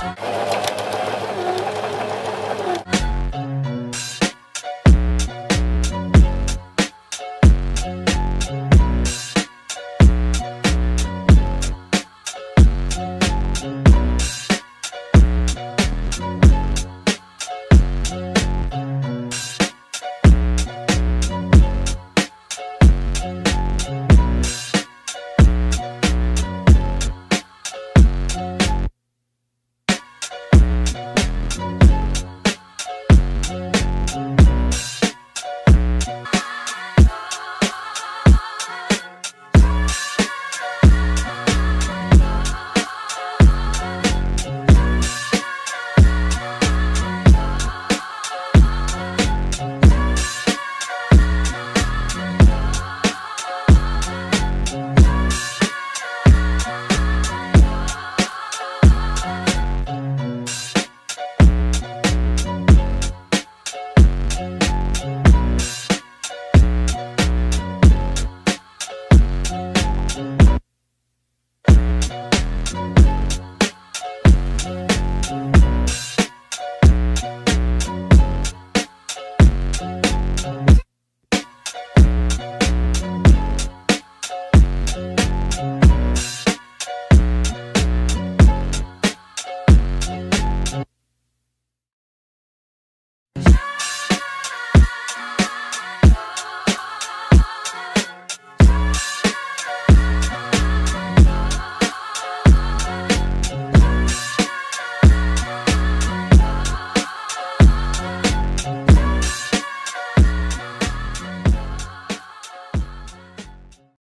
Oh.